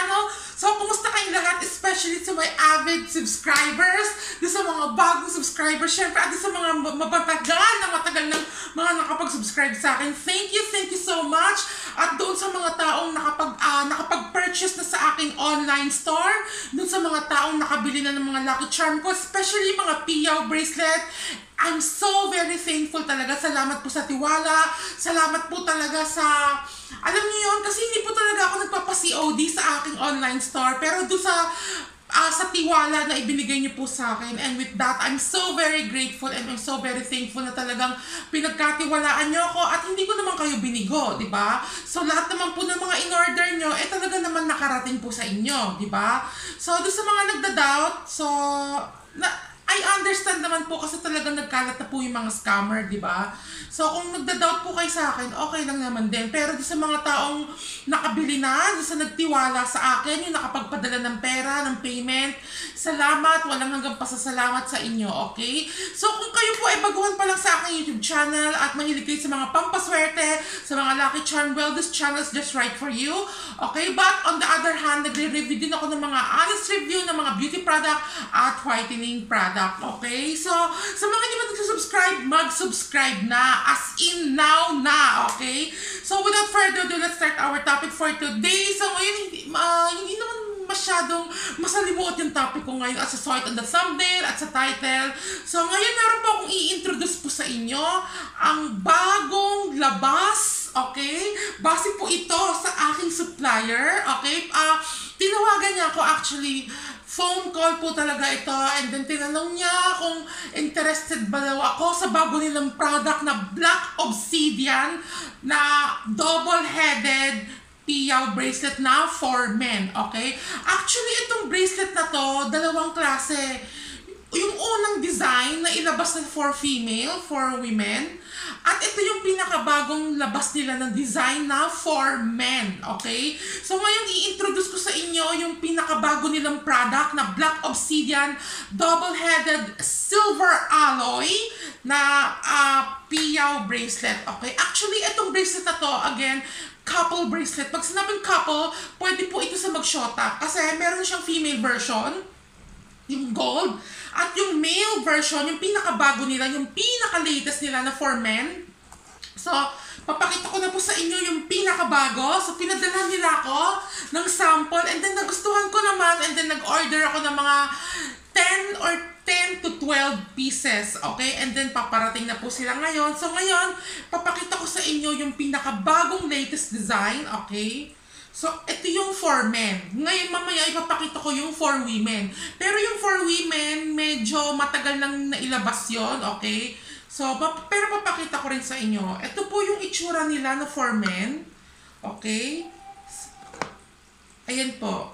channel. So, kumusta kayong lahat, especially to my avid subscribers, doon sa mga bagong subscribers, syempre, at sa mga mapatagal na matagal ng mga nakapag-subscribe sa akin. Thank you, thank you so much. At doon sa mga taong nakapag, uh, nakapag-purchase na sa aking online store, doon sa mga taong nakabili na ng mga Lucky Charm ko, especially mga Piyaw bracelet, I'm so very thankful talaga. Salamat po sa tiwala. Salamat po talaga sa... Alam niyo yun, kasi hindi po talaga ako nagpapa-COD sa aking online store. Pero doon sa uh, sa tiwala na ibinigay niyo po sa akin. And with that, I'm so very grateful and I'm so very thankful na talagang pinagkatiwalaan niyo ako at hindi ko naman kayo binigo, di ba? So lahat naman po ng mga in-order niyo, eh talaga naman nakarating po sa inyo, di ba? So doon sa mga nagda-doubt, so na, I understand naman po kasi talagang nagkalat na po yung mga scammer, di ba? So kung nagda-doubt po kayo sa akin, okay lang naman din. Pero di sa mga taong nakabili na, di sa nagtiwala sa akin, yung nakapagpadala ng pera, ng payment, salamat, walang hanggang pasasalamat sa inyo, okay? So kung kayo po ay baguhan pa lang sa aking YouTube channel at mahilig kayo sa mga pampaswerte, sa mga lucky charm, well, this channel is just right for you, okay? But on the other hand, nagre-review din ako ng mga honest review ng mga beauty product at whitening product product, okay? So, sa mga hindi pa nag-subscribe, mag-subscribe na. As in now na, okay? So, without further ado, let's start our topic for today. So, ngayon, hindi, uh, hindi naman masyadong masalimuot yung topic ko ngayon as saw it on the thumbnail at sa title. So, ngayon meron po akong i-introduce po sa inyo ang bagong labas, okay? Base po ito sa aking supplier, okay? Uh, tinawagan niya ako actually phone call po talaga ito and then tinanong niya kung interested ba daw ako sa bago nilang product na Black Obsidian na double-headed piyaw bracelet na for men, okay? Actually, itong bracelet na to, dalawang klase. Yung unang design na ilabas na for female, for women, at ito yung pinakabagong labas nila ng design na for men. Okay? So ngayon, i-introduce ko sa inyo yung pinakabago nilang product na Black Obsidian Double-Headed Silver Alloy na uh, piyaw bracelet. Okay? Actually, itong bracelet na to, again, couple bracelet. Pag sinabing couple, pwede po ito sa magshota. Kasi meron siyang female version, yung gold, at yung male version, yung pinakabago nila, yung pinaka-latest nila na for men. So, papakita ko na po sa inyo yung pinakabago. So, pinadala nila ako ng sample and then nagustuhan ko naman and then nag-order ako ng mga 10 or 10 to 12 pieces. Okay? And then paparating na po sila ngayon. So, ngayon, papakita ko sa inyo yung pinakabagong latest design. Okay? So, ito yung for men. Ngayon, mamaya ipapakita ko yung for women. Pero yung for women, medyo matagal nang nailabas yon okay? So, pero papakita ko rin sa inyo. Ito po yung itsura nila na for men. Okay? Ayan po.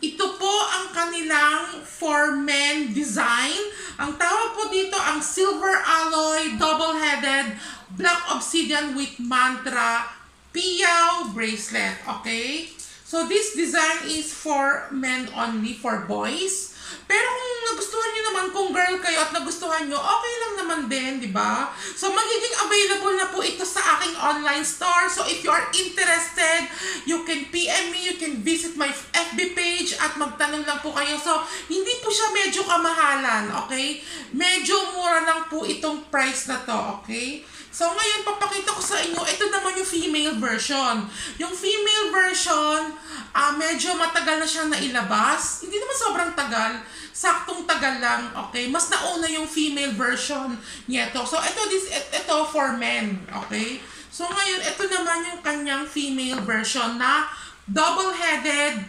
Ito po ang kanilang for men design. Ang tawag po dito ang silver alloy double-headed black obsidian with mantra piyaw bracelet. Okay? So this design is for men only, for boys. Pero kung nagustuhan niyo naman, kung girl kayo at nagustuhan niyo, okay lang naman din, di ba? So, magiging available na po ito sa aking online store. So, if you are interested, you can PM me, you can visit my FB page at magtanong lang po kayo. So, hindi po siya medyo kamahalan, okay? Medyo mura lang po itong price na to, okay? So, ngayon, papakita ko sa inyo, ito naman yung female version. Yung female version, uh, medyo matagal na siyang nailabas. Hindi naman sobrang tagal. Saktong tagal lang, okay? Mas nauna yung female version nito. So, ito, this, ito for men, okay? So, ngayon, ito naman yung kanyang female version na double-headed,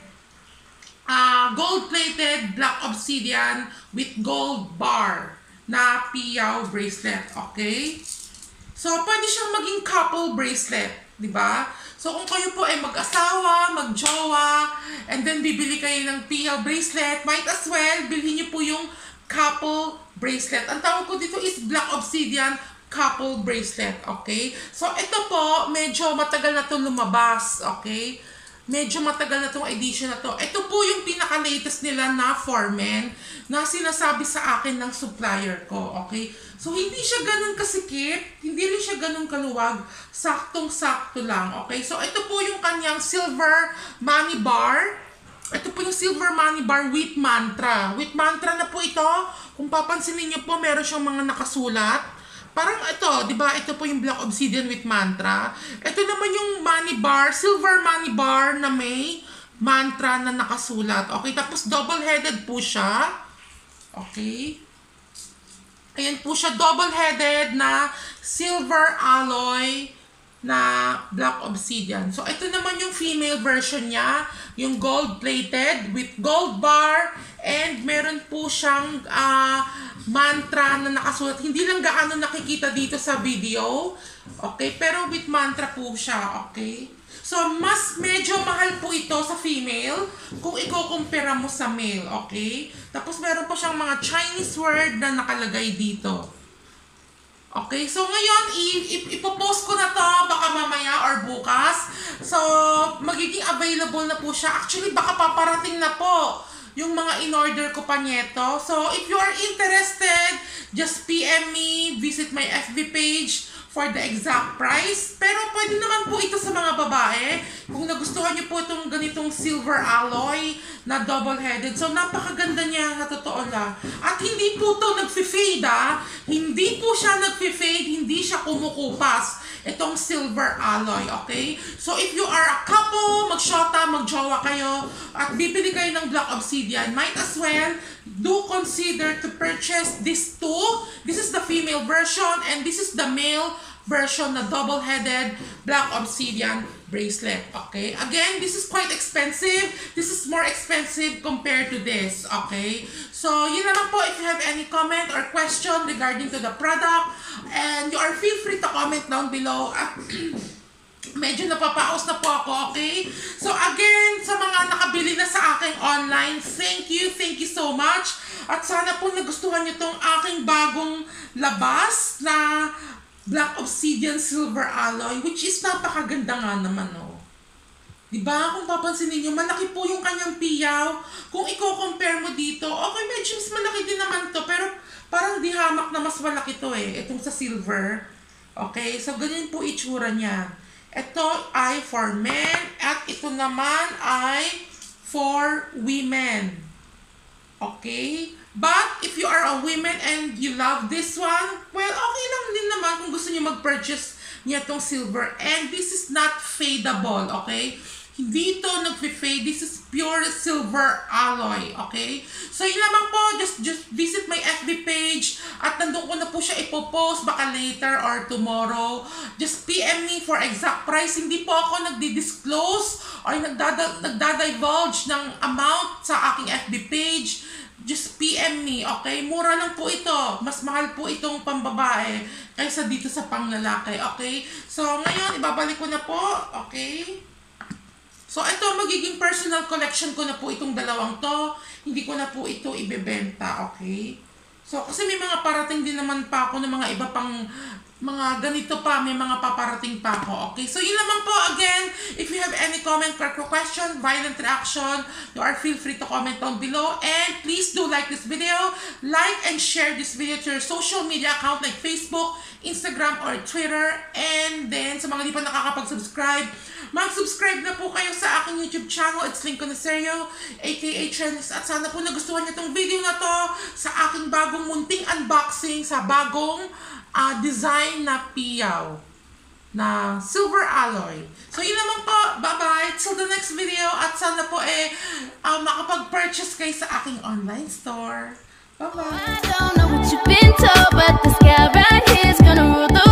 uh, gold-plated black obsidian with gold bar na piyaw bracelet, okay? So, pwede siyang maging couple bracelet, di ba? So, kung kayo po ay mag-asawa, mag-jowa, and then bibili kayo ng PL bracelet, might as well, bilhin niyo po yung couple bracelet. Ang tawag ko dito is Black Obsidian couple bracelet, okay? So, ito po, medyo matagal na to lumabas, okay? Medyo matagal na tong edition na to. Ito po yung pinaka-latest nila na for men na sinasabi sa akin ng supplier ko, okay? So, hindi siya ganun kasikip, hindi rin siya ganun kaluwag. Saktong-sakto lang. Okay? So, ito po yung kanyang silver money bar. Ito po yung silver money bar with mantra. With mantra na po ito. Kung papansinin niyo po, meron siyang mga nakasulat. Parang ito, di ba? Ito po yung Black Obsidian with mantra. Ito naman yung money bar, silver money bar na may mantra na nakasulat. Okay, tapos double-headed po siya. Okay. Ayan po siya, double-headed na silver alloy na black obsidian. So, ito naman yung female version niya, yung gold-plated with gold bar and meron po siyang uh, mantra na nakasulat. Hindi lang gaano nakikita dito sa video. Okay? Pero with mantra po siya. Okay? So, mas medyo mahal po ito sa female kung i-compare mo sa male, okay? Tapos meron pa siyang mga Chinese word na nakalagay dito. Okay, so ngayon, ipopost ko na to baka mamaya or bukas. So, magiging available na po siya. Actually, baka paparating na po yung mga in-order ko pa nito. So, if you are interested, just PM me, visit my FB page, for the exact price. Pero pwede naman po ito sa mga babae. Kung nagustuhan niyo po itong ganitong silver alloy na double-headed. So, napakaganda niya na totoo lang. At hindi po ito nag-fade ah. Hindi po siya nag-fade, hindi siya kumukupas itong silver alloy, okay? So, if you are a couple, mag-shota, mag-jowa kayo, at bibili kayo ng Black Obsidian, might as well do consider to purchase this two. This is the female version, and this is the male version na double-headed black obsidian bracelet. Okay? Again, this is quite expensive. This is more expensive compared to this. Okay? So, yun naman po if you have any comment or question regarding to the product. And you are feel free to comment down below. medyo napapaos na po ako, okay? So again, sa mga nakabili na sa aking online, thank you, thank you so much. At sana po nagustuhan nyo tong aking bagong labas na Black Obsidian Silver Alloy, which is napakaganda nga naman, no? Diba? Kung papansin niyo malaki po yung kanyang piyaw. Kung i-compare mo dito, okay, medyo mas malaki din naman to, pero parang di hamak na mas malaki to eh, itong sa silver. Okay, so ganyan po itsura niya. Ito ay for men, at ito naman ay for women. Okay? But, if you are a woman and you love this one, well, okay lang naman kung gusto niyo mag-purchase niya itong silver. And this is not fadeable, okay? Hindi ito nag-fade. This is pure silver alloy, okay? So, yun naman po. Just, just visit my FB page. At nandun ko na po siya ipopost baka later or tomorrow. Just PM me for exact price. Hindi po ako nagdi-disclose or nagdada, nagdadivulge ng amount sa aking FB page just PM me, okay? Mura lang po ito. Mas mahal po itong pambabae kaysa dito sa panglalaki, okay? So, ngayon, ibabalik ko na po, okay? So, ito, magiging personal collection ko na po itong dalawang to. Hindi ko na po ito ibebenta, okay? So, kasi may mga parating din naman pa ako ng mga iba pang mga ganito pa, may mga paparating pa ako. Okay, so yun naman po again. If you have any comment question, violent reaction, you are feel free to comment down below. And please do like this video, like and share this video to your social media account like Facebook, Instagram, or Twitter. And then, sa mga di pa nakakapag-subscribe, Mag-subscribe na po kayo sa aking YouTube channel. It's Lincoln Naserio, aka Trends. At sana po nagustuhan niyo tong video na to sa aking bagong munting unboxing sa bagong uh, design na piyaw na silver alloy. So, yun naman po. Bye-bye. Till the next video. At sana po eh uh, makapag-purchase kayo sa aking online store. Bye-bye. I don't know what you been told but the scab here is going to